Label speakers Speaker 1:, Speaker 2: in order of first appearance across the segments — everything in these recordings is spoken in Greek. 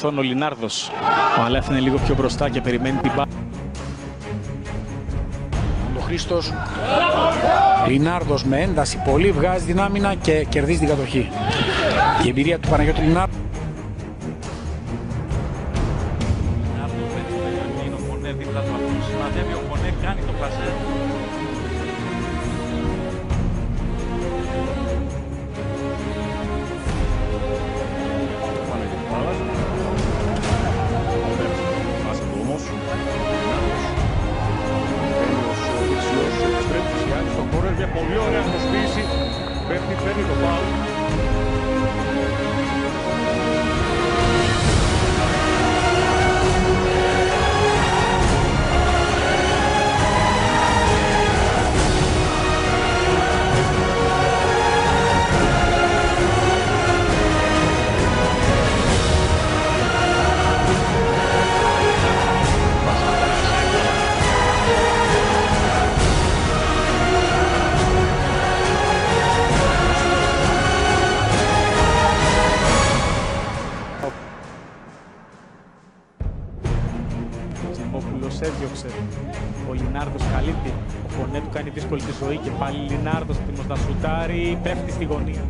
Speaker 1: διορθώνει ο Λινάρδος. Ο Αλέφ είναι λίγο πιο μπροστά και περιμένει την μπάλα.
Speaker 2: Ο Χρήστος Λινάρδος με ένταση πολύ βγάζει την άμυνα και κερδίζει την κατοχή. Η εμπειρία του Παναγιώτη Λινάρδου
Speaker 3: Ο
Speaker 1: Τζιμόπουλος έδιωξε. Ο Λινάρδος καλύπτει. Ο Φωνέ του κάνει δύσκολη τη ζωή και πάλι Λινάρδος έτοιμος να σουτάρει. Πέφτει στη γωνία.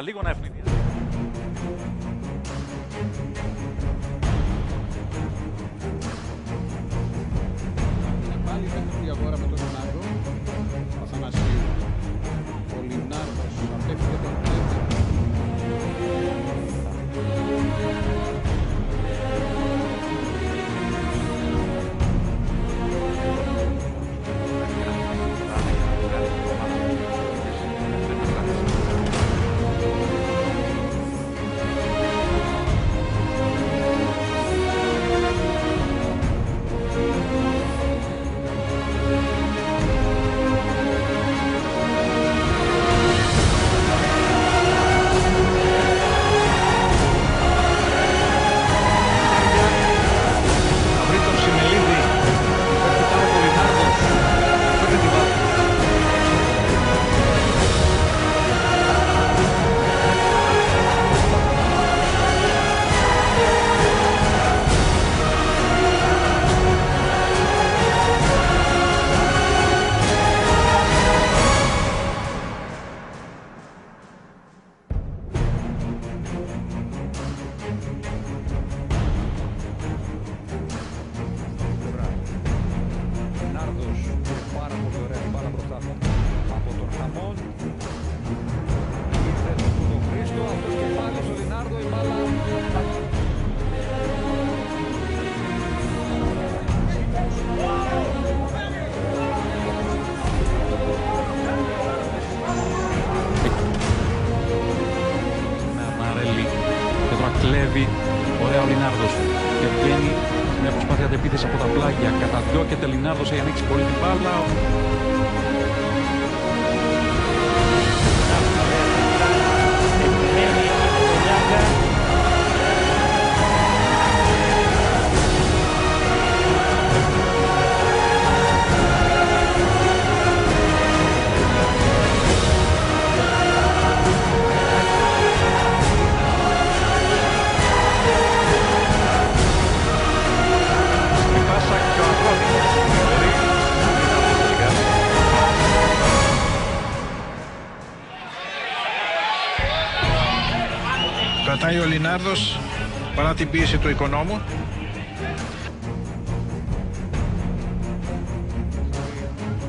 Speaker 4: Liga
Speaker 3: o Nef né? Τώρα κλέβει ωραία ο Λινάρδος και βγαίνει μια προσπάθεια αντεπίθεση από τα πλάγια. Καταδιώκεται Λινάρδος έχει ανοίξει πολύ την μπάλα
Speaker 5: Κρατάει ο Λινάρδος παρά την πίεση του οικονόμου.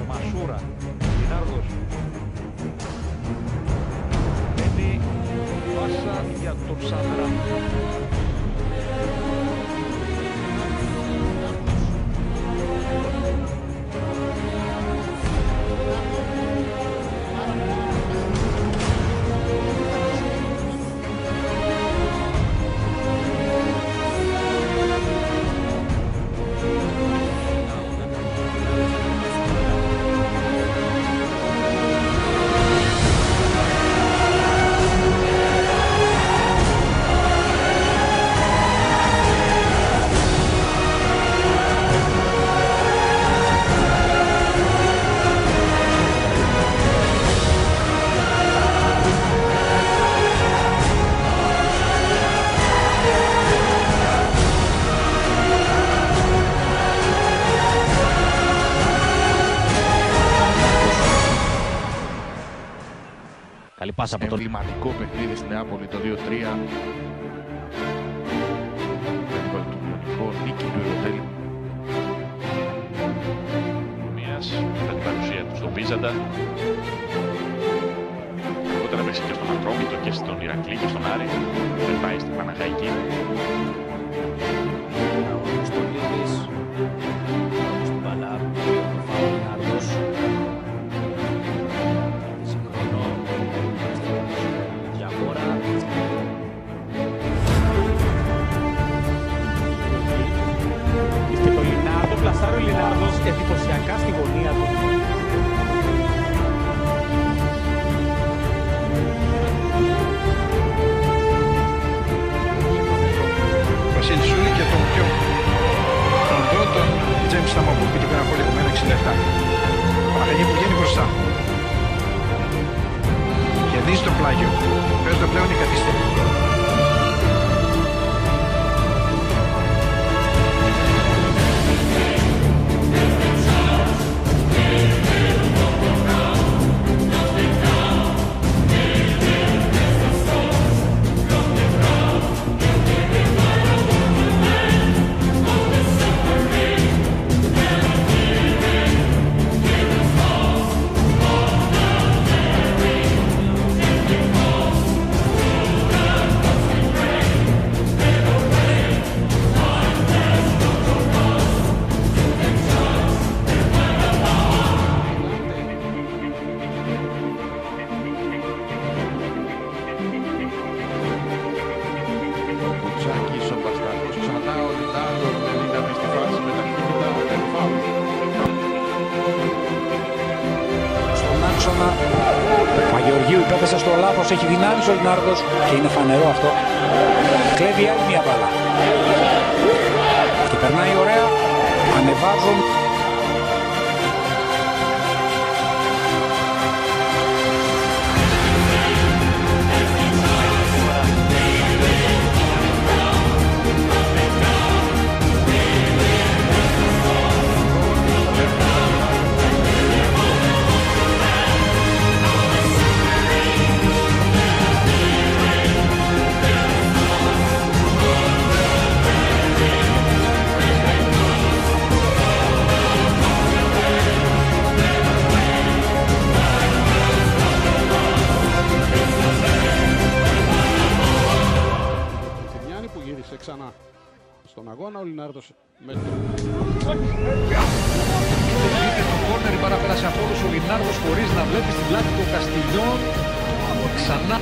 Speaker 3: Μασούρα, Λινάρδος. Μπαίνει πάσα για τον Σάντρα.
Speaker 6: Πάσα από τον
Speaker 7: Εμβληματικό παιχνίδι στην Νεάπολη το 2-3. Έβαλε το κοινωνικό νίκη του Ιωτέλη.
Speaker 8: Μίας μετά την παρουσία του στον Πίζαντα. Αργότερα έπαιξε και στον Ατρόμητο και στον Ηρακλή και στον Άρη. Δεν πάει στην Παναχαϊκή.
Speaker 1: Λινάρδος, πλασάρει ο Λινάρδος εντυπωσιακά στη γωνία του.
Speaker 5: Βασίλη Σούλη και τον πιο κοντό τον Τζέμις Σταμαπούπη και πέρα από λίγο με ένα 67. Παναγενή που βγαίνει μπροστά. Κερδίζει το πλάγιο. Παίζονται πλέον οι καθυστεροί.
Speaker 2: Παγεωργίου υπέθεσε στο λάθος, έχει δυνάμεις ο Λινάρδος και είναι φανερό αυτό. Κλέβει άλλη μια μπάλα. Και περνάει ωραία. Ανεβάζουν.
Speaker 4: Στον αγώνα. Ο Λινάρδος με το
Speaker 3: Βγήκε στο κόρνερ, η μπάλα πέρασε από όλους ο Λινάρδος χωρίς να βλέπεις στην πλάτη του Καστιλιών. Ξανά